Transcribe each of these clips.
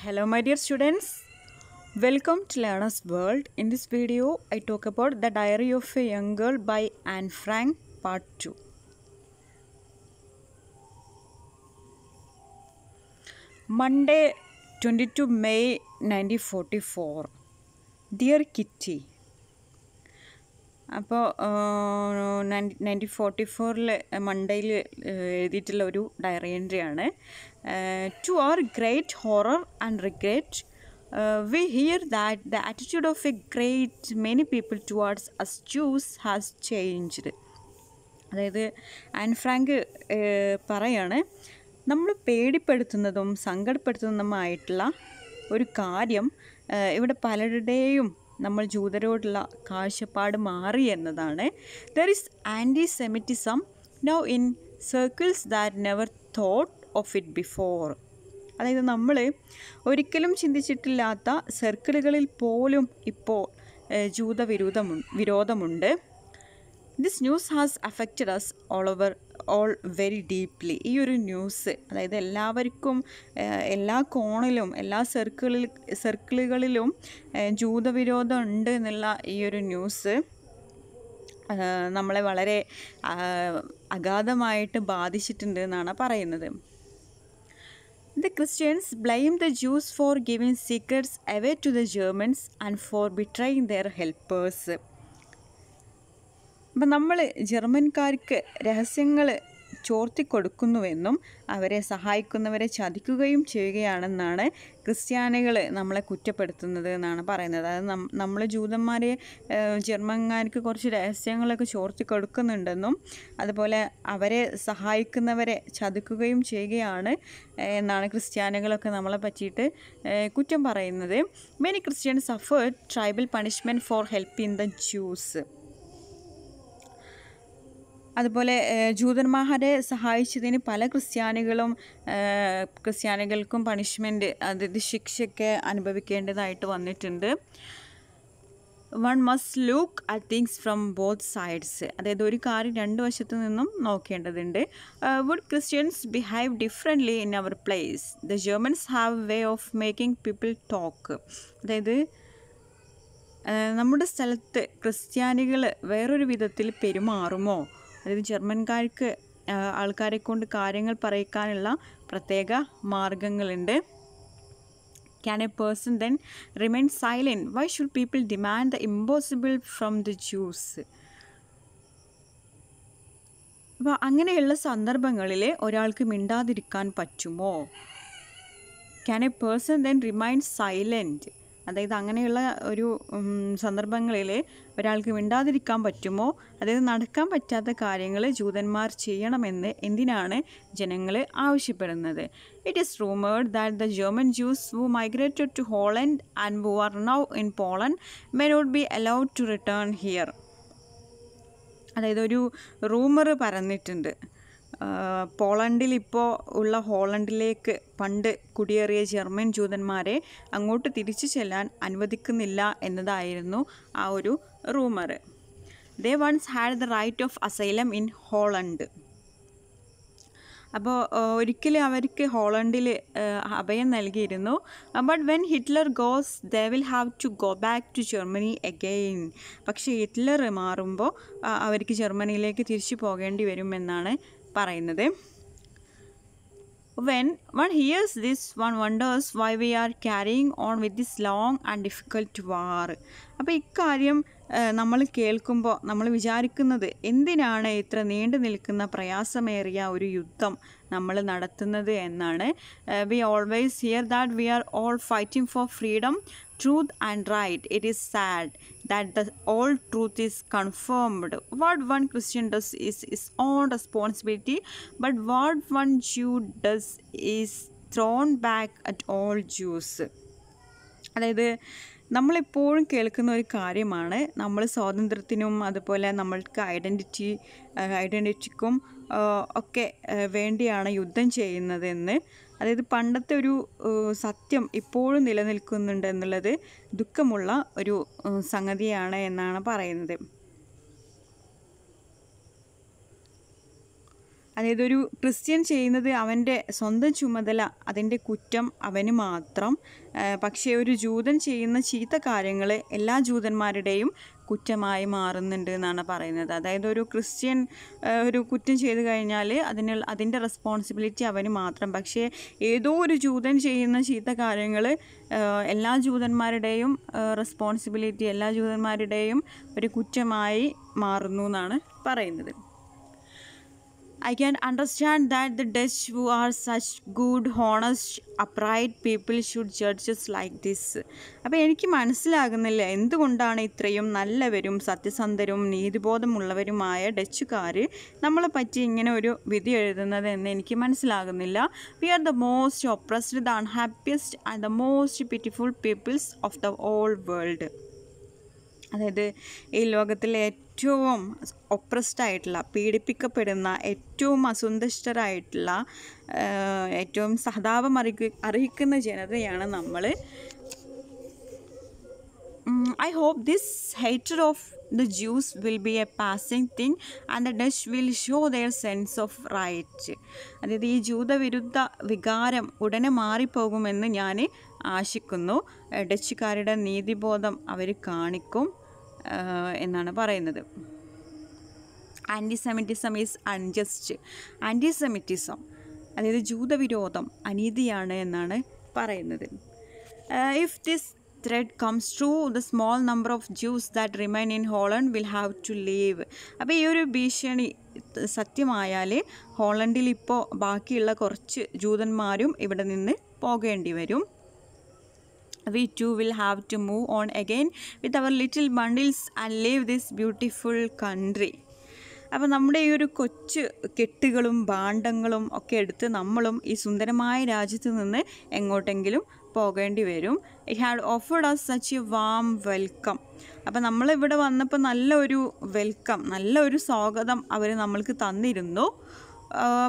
Hello my dear students. Welcome to Learner's World. In this video, I talk about The Diary of a Young Girl by Anne Frank, Part 2. Monday, 22 May 1944. Dear Kitty, അപ്പോൾ nineteen forty ഫോറിൽ മണ്ടേയിൽ എഴുതിയിട്ടുള്ള ഒരു diary എൻട്രിയാണ് to great horror and regret, regret we hear that the attitude of a great many people towards us Jews has changed അതായത് Anne Frank പറയാണ് നമ്മൾ പേടിപ്പെടുത്തുന്നതും സങ്കടപ്പെടുത്തുന്നതുമായിട്ടുള്ള ഒരു കാര്യം ഇവിടെ പലരുടെയും നമ്മൾ ജൂതരോടുള്ള കാഴ്ചപ്പാട് മാറി എന്നതാണ്. There is anti semitism now in circles that never thought of it before അതായത് നമ്മൾ ഒരിക്കലും ചിന്തിച്ചിട്ടില്ലാത്ത സർക്കിളുകളിൽ പോലും ഇപ്പോൾ ജൂത വിരോധമു വിരോധമുണ്ട്. This news has affected us all over all very deeply ഈ ഒരു ന്യൂസ് അതായത് എല്ലാവർക്കും എല്ലാ കോണിലും എല്ലാ സർക്കിളിൽ സർക്കിളുകളിലും ജൂതവിരോധം ഉണ്ട് എന്നുള്ള ഈ ഒരു ന്യൂസ് നമ്മളെ വളരെ അഗാധമായിട്ട് ബാധിച്ചിട്ടുണ്ട് എന്നാണ് പറയുന്നത്. The Christians blame the Jews for giving secrets away to the Germans and for betraying their helpers. അപ്പം നമ്മൾ ജർമ്മൻകാർക്ക് രഹസ്യങ്ങൾ ചോർത്തി കൊടുക്കുന്നുവെന്നും അവരെ സഹായിക്കുന്നവരെ ചതിക്കുകയും ചെയ്യുകയാണെന്നാണ് ക്രിസ്ത്യാനികൾ നമ്മളെ കുറ്റപ്പെടുത്തുന്നത് എന്നാണ് പറയുന്നത്. അതായത് നമ്മൾ ജൂതന്മാരെ ജർമ്മൻകാർക്ക് കുറച്ച് രഹസ്യങ്ങളൊക്കെ ചോർത്തി കൊടുക്കുന്നുണ്ടെന്നും അതുപോലെ അവരെ സഹായിക്കുന്നവരെ ചതിക്കുകയും ചെയ്യുകയാണ് എന്നാണ് ക്രിസ്ത്യാനികളൊക്കെ നമ്മളെ പറ്റിയിട്ട് കുറ്റം പറയുന്നത്. Many Christian suffered tribal punishment for helping the Jews അതുപോലെ ജൂതന്മാരെ സഹായിച്ചതിന് പല ക്രിസ്ത്യാനികളും ക്രിസ്ത്യാനികൾക്കും പണിഷ്മെന്റ് അതായത് ശിക്ഷയൊക്കെ അനുഭവിക്കേണ്ടതായിട്ട് വന്നിട്ടുണ്ട്. One must look at things from both sides അതായത് ഒരു കാര്യം രണ്ട് വശത്തു നിന്നും നോക്കേണ്ടതുണ്ട്. Would Christians behave differently in our place the Germans have way of making people talk അതായത് നമ്മുടെ സ്ഥലത്ത് ക്രിസ്ത്യാനികൾ വേറൊരു വിധത്തിൽ പെരുമാറുമോ? അതായത് ജർമ്മൻകാർക്ക് ആൾക്കാരെ കൊണ്ട് കാര്യങ്ങൾ പറയിക്കാനുള്ള പ്രത്യേക മാർഗങ്ങളുണ്ട്. Can a person then remain silent why should people demand the impossible from the Jews അപ്പോൾ അങ്ങനെയുള്ള സന്ദർഭങ്ങളിൽ ഒരാൾക്ക് മിണ്ടാതിരിക്കാൻ പറ്റുമോ? Can a person then remain silent അതായത് അങ്ങനെയുള്ള ഒരു സന്ദർഭങ്ങളിൽ ഒരാൾക്ക് മിണ്ടാതിരിക്കാൻ പറ്റുമോ? അതായത് നടക്കാൻ പറ്റാത്ത കാര്യങ്ങൾ ജൂതന്മാർ ചെയ്യണമെന്ന് എന്തിനാണ് ജനങ്ങൾ ആവശ്യപ്പെടുന്നത്? It is rumoured that the German Jews who migrated to Holland and who are now in Poland may not be allowed to return here അതായത് ഒരു റൂമർ പറഞ്ഞിട്ടുണ്ട് പോളണ്ടിൽ ഇപ്പോൾ ഉള്ള ഹോളണ്ടിലേക്ക് പണ്ട് കുടിയേറിയ ജർമ്മൻ ജൂതന്മാരെ അങ്ങോട്ട് തിരിച്ചു ചെല്ലാൻ അനുവദിക്കുന്നില്ല എന്നതായിരുന്നു ആ ഒരു rumour. They once had the right of asylum in Holland അപ്പോൾ ഒരിക്കലും അവർക്ക് ഹോളണ്ടിൽ അഭയം നൽകിയിരുന്നു. But when Hitler goes they will have to go back to Germany again പക്ഷേ ഹിറ്റ്ലർ മാറുമ്പോൾ അവർക്ക് ജർമ്മനിയിലേക്ക് തിരിച്ചു പോകേണ്ടി വരുമെന്നാണ് പറയുന്നത്. When one hears this one wonders why we are carrying on with this long and difficult war അപ്പോൾ ഇക്കാര്യം നമ്മൾ കേൾക്കുമ്പോൾ നമ്മൾ വിചാരിക്കുന്നത് എന്തിനാണ് ഇത്ര നീണ്ടു നിൽക്കുന്ന പ്രയാസമേറിയ ഒരു യുദ്ധം നമ്മൾ നടത്തുന്നത് എന്നാണ്. We always hear that we are all fighting for freedom truth and right it is sad. That the all truth is confirmed what one christian does is his own responsibility but what one jew does is thrown back at all jews അതായത് നമ്മളെപ്പോഴും കേൾക്കുന്ന ഒരു കാര്യമാണ് നമ്മൾ സ്വാതന്ത്ര്യത്തിനും അതുപോലെ നമ്മൾക്ക് identity ഐഡന്റിറ്റിക്കും ഒക്കെ വേണ്ടിയാണ് യുദ്ധം ചെയ്യുന്നതെന്ന് അതായത് പണ്ടത്തെ ഒരു സത്യം ഇപ്പോഴും നിലനിൽക്കുന്നുണ്ട് എന്നുള്ളത് ദുഃഖമുള്ള ഒരു സംഗതിയാണ് എന്നാണ് പറയുന്നത്. അതായത് ഒരു ക്രിസ്ത്യൻ ചെയ്യുന്നത് അവന്റെ സ്വന്തം ചുമതല അതിന്റെ കുറ്റം അവന് മാത്രം. പക്ഷേ ഒരു ജൂതൻ ചെയ്യുന്ന ചീത്ത കാര്യങ്ങൾ എല്ലാ ജൂതന്മാരുടെയും കുറ്റമായി മാറുന്നുണ്ട് എന്നാണ് പറയുന്നത്. അതായത് ഒരു ക്രിസ്ത്യൻ ഒരു കുറ്റം ചെയ്തു കഴിഞ്ഞാൽ അതിന് അതിന്റെ റെസ്പോൺസിബിലിറ്റി അവന് മാത്രം. പക്ഷേ ഏതോ ഒരു ജൂതൻ ചെയ്യുന്ന ചീത്ത കാര്യങ്ങൾ എല്ലാ ജൂതന്മാരുടെയും റെസ്പോൺസിബിലിറ്റി എല്ലാ ജൂതന്മാരുടെയും ഒരു കുറ്റമായി മാറുന്നു എന്നാണ് പറയുന്നത്. I can understand that the Dutch, who are such good, honest, upright people, should judge us like this. അപ്പോൾ എനിക്ക് മനസ്സിലാകുന്നില്ല എന്തുകൊണ്ടാണ് ഇത്രയും നല്ലവരും സത്യസന്ധരും നീതിബോധമുള്ളവരുമായ ഡച്ചുകാർ നമ്മളെ പറ്റി ഇങ്ങനെ ഒരു വിധി എഴുതുന്നത് എന്ന് എനിക്ക് മനസ്സിലാകുന്നില്ല we are the most oppressed the unhappiest and the most pitiful peoples of the all world അതായത് ഈ ലോകത്തിലെ ഏറ്റവും ഒപ്രസ്ഡ് ആയിട്ടുള്ള പീഡിപ്പിക്കപ്പെടുന്ന ഏറ്റവും അസന്തുഷ്ടരായിട്ടുള്ള ഏറ്റവും സഹതാപം അറിയി അറിയിക്കുന്ന ജനതയാണ് നമ്മൾ I hope this hated of the Jews will be a passing thing and the Dutch will show their sense of right അതായത് ഈ ജൂതവിരുദ്ധ വികാരം ഉടനെ മാറിപ്പോകുമെന്ന് ഞാൻ ആശിക്കുന്നു. ഡച്ചുകാരുടെ നീതിബോധം അവർ കാണിക്കും. എന്നാണ് പറയുന്നത്. ആന്റിസെമിറ്റിസം ഈസ് അൺജസ്റ്റ് ആന്റിസെമിറ്റിസം അതായത് ജൂതവിരോധം അനീതിയാണ് എന്നാണ് പറയുന്നത്. If this thread comes true the small number of Jews that remain in Holland will have to leave അപ്പോൾ ഈ ഒരു ഭീഷണി സത്യമായാൽ ഹോളണ്ടിൽ ഇപ്പോൾ ബാക്കിയുള്ള കുറച്ച് ജൂതന്മാരും ഇവിടെ നിന്ന് പോകേണ്ടി വരും. We too will have to move on again with our little bundles and leave this beautiful country. അപ്പോൾ നമ്മുടെ ഈ ഒരു കൊച്ചു കെട്ടുകളും ഭാണ്ഡങ്ങളും ഒക്കെ എടുത്ത് നമ്മളും ഈ സുന്ദരമായ രാജ്യത്ത് നിന്ന് എങ്ങോട്ടെങ്കിലും പോകേണ്ടി വരും. It had offered us such a warm welcome അപ്പോൾ നമ്മളിവിടെ വന്നപ്പോൾ നല്ലൊരു വെൽക്കം നല്ലൊരു സ്വാഗതം അവർ നമ്മൾക്ക് തന്നിരുന്നു.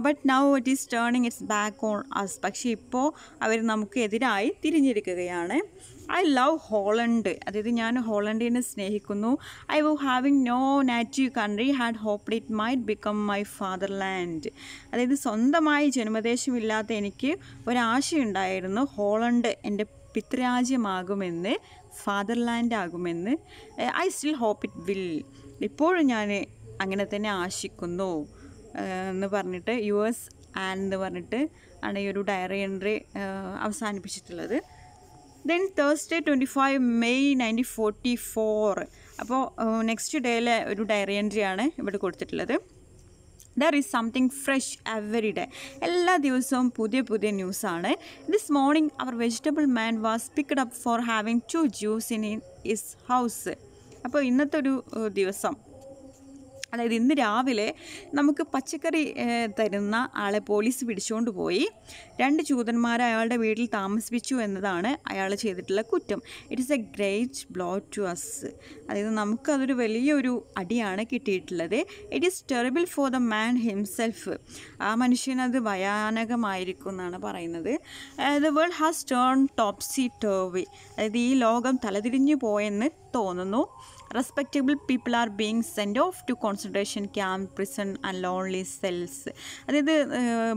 But now it is turning its back on us പക്ഷേ ഇപ്പോൾ അവർ നമുക്ക് എതിരായി തിരിഞ്ഞിരിക്കുകയാണ്. ഐ ലവ് ഹോളണ്ട് അതായത് ഞാൻ ഹോളണ്ടിനെ സ്നേഹിക്കുന്നു. I who having no native country had hope it might become my fatherland അതായത് സ്വന്തമായി ജന്മദേശമില്ലാത്ത എനിക്ക് ഒരാശയുണ്ടായിരുന്നു. ഹോളണ്ട് എന്റെ പിതൃരാജ്യമാകുമെന്ന് ഫാദർ ലാൻഡ് ആകുമെന്ന്. I still hope it will ഇപ്പോഴും ഞാൻ അങ്ങനെ തന്നെ ആശിക്കുന്നു. എന്ന് പറഞ്ഞിട്ട് യു എസ് ആൻഡ് എന്ന് പറഞ്ഞിട്ട് ആണ് ഈ ഒരു diary entry അവസാനിപ്പിച്ചിട്ടുള്ളത്. Then Thursday twenty five May nineteen forty four അപ്പോൾ നെക്സ്റ്റ് ഡേയിലെ ഒരു ഡയറി എൻട്രി ആണ് ഇവിടെ കൊടുത്തിട്ടുള്ളത്. There is something fresh every day എല്ലാ ദിവസവും പുതിയ പുതിയ ന്യൂസാണ് this morning our vegetable man was picked up for having two Jews in his house അപ്പോൾ ഇന്നത്തെ ഒരു ദിവസം. അതായത് ഇന്ന് രാവിലെ നമുക്ക് പച്ചക്കറി തരുന്ന ആളെ പോലീസ് പിടിച്ചുകൊണ്ട് പോയി. രണ്ട് ചൂതന്മാരെ അയാളുടെ വീട്ടിൽ താമസിപ്പിച്ചു എന്നതാണ് അയാൾ ചെയ്തിട്ടുള്ള കുറ്റം. It is a great blow to us അതായത് നമുക്കതൊരു വലിയൊരു അടിയാണ് കിട്ടിയിട്ടുള്ളത്. It is terrible for the man himself ആ മനുഷ്യനത് ഭയാനകമായിരിക്കും എന്നാണ് പറയുന്നത്. The world has turn topsy turvy അതായത് ഈ ലോകം തലതിരിഞ്ഞു പോയെന്ന് തോന്നുന്നു. Respectable people are being send off to concentration camp prison and lonely cells അതായത്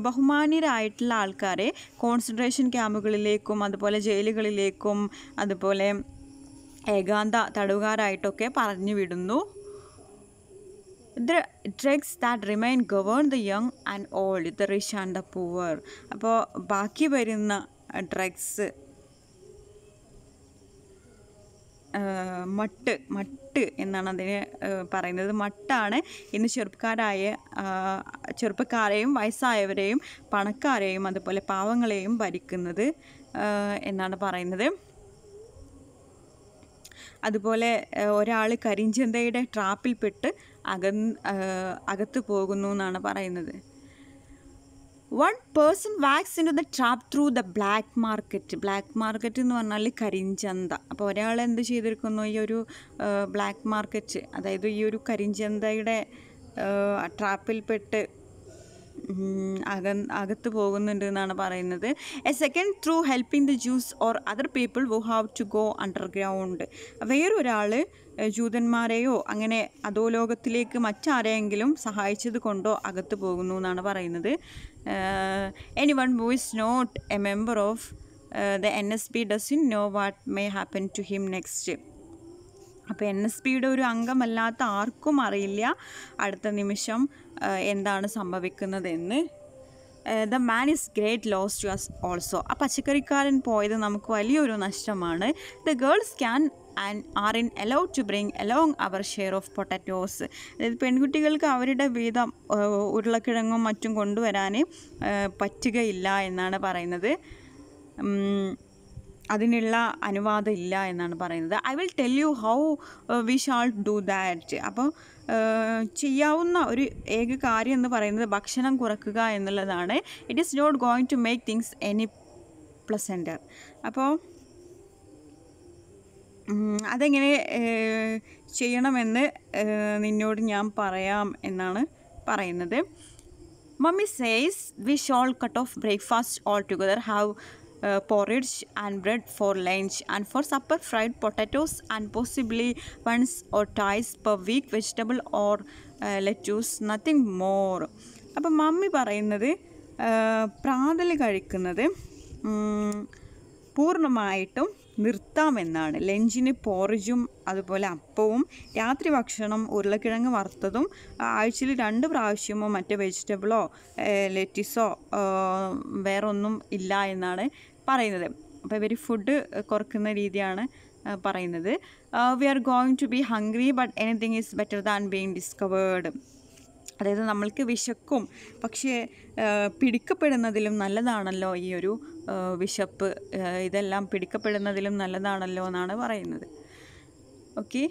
ബഹുമാന്യരായിട്ടുള്ള ആൾക്കാരെ കോൺസെൻട്രേഷൻ ക്യാമ്പുകളിലേക്കും അതുപോലെ ജയിലുകളിലേക്കും അതുപോലെ ഏകാന്ത തടവുകാരായിട്ടൊക്കെ പറഞ്ഞു വിടുന്നു. The dregs that remain govern the young and old the rich and the poor അപ്പോൾ ബാക്കി വരുന്ന ഡ്രഗ്സ് മട്ട് മട്ട് എന്നാണ് അതിന് പറയുന്നത്. മട്ടാണ് ഇന്ന് ചെറുപ്പക്കാരായ ചെറുപ്പക്കാരെയും വയസ്സായവരെയും പണക്കാരെയും അതുപോലെ പാവങ്ങളെയും ഭരിക്കുന്നത് എന്നാണ് പറയുന്നത്. അതുപോലെ ഒരാൾ കരിഞ്ചന്തയുടെ ട്രാപ്പിൽപ്പെട്ട് അകന്ന് അകത്ത് പോകുന്നു എന്നാണ് പറയുന്നത്. One person walks in the trap through the black market black market എന്ന് പറഞ്ഞാൽ കരിഞ്ചന്ത. അപ്പോൾ ഒരാൾ എന്ത് ചെയ്തിരിക്കുന്നു? ഈ ഒരു ബ്ലാക്ക് മാർക്കറ്റ് അതായത് ഈ ഒരു കരിഞ്ചന്തയുടെ ട്രാപ്പിൽപ്പെട്ട് അക അകത്ത് പോകുന്നുണ്ട് എന്നാണ് പറയുന്നത്. A second through helping the Jews or other people who have to go underground വേറൊരാൾ ജൂതന്മാരെയോ അങ്ങനെ അധോലോകത്തിലേക്ക് മറ്റാരെയെങ്കിലും സഹായിച്ചത് കൊണ്ടോ അകത്ത് പോകുന്നു എന്നാണ് പറയുന്നത്. Any one who is not a member of the N S P doesn't know what may happen to him next അപ്പോൾ എൻ എസ് പിയുടെ ഒരു അംഗമല്ലാത്ത ആർക്കും അറിയില്ല. അടുത്ത നിമിഷം എന്താണ് സംഭവിക്കുന്നതെന്ന്. The man is great loss to us also ആ പച്ചക്കറിക്കാരൻ പോയത് നമുക്ക് വലിയൊരു നഷ്ടമാണ്. The girls can and aren't allowed to bring along our share of potatoes അതായത് പെൺകുട്ടികൾക്ക് അവരുടെ വീതം ഉരുളക്കിഴങ്ങും മറ്റും കൊണ്ടുവരാൻ പറ്റുകയില്ല എന്നാണ് പറയുന്നത്. അതിനുള്ള അനുവാദം ഇല്ല എന്നാണ് പറയുന്നത്. I will tell you how we shall do that അപ്പോൾ ചെയ്യാവുന്ന ഒരു ഏക കാര്യം എന്ന് പറയുന്നത് ഭക്ഷണം കുറക്കുക എന്നുള്ളതാണ്. It is not going to make things any pleasanter അപ്പോൾ അതെങ്ങനെ ചെയ്യണമെന്ന് നിന്നോട് ഞാൻ പറയാം എന്നാണ് പറയുന്നത്. Mummy says we shall cut off breakfast all together have porridge and bread for lunch and for supper fried potatoes and possibly once or twice per week vegetable or uh, lettuce nothing more. അപ്പം mummy പറയുന്നത് പ്രാതൽ കഴിക്കുന്നത് പൂർണമായിട്ടും നിർത്താമെന്നാണ് ലഞ്ചിന് പോറിജും അതുപോലെ അപ്പവും രാത്രി ഭക്ഷണം ഉരുളക്കിഴങ്ങ് വറുത്തതും ആഴ്ചയിൽ രണ്ട് പ്രാവശ്യമോ മറ്റേ വെജിറ്റബിളോ ലെറ്റിസോ വേറൊന്നും ഇല്ല എന്നാണ് പറയുന്നത്. അപ്പോൾ ഇവർ ഫുഡ് കുറക്കുന്ന രീതിയാണ് പറയുന്നത്. We are going to be hungry but anything is better than being discovered അതായത് നമ്മൾക്ക് വിശക്കും പക്ഷേ പിടിക്കപ്പെടുന്നതിലും നല്ലതാണല്ലോ ഈ ഒരു വിശപ്പ് ഇതെല്ലാം പിടിക്കപ്പെടുന്നതിലും നല്ലതാണല്ലോ എന്നാണ് പറയുന്നത്. ഓക്കെ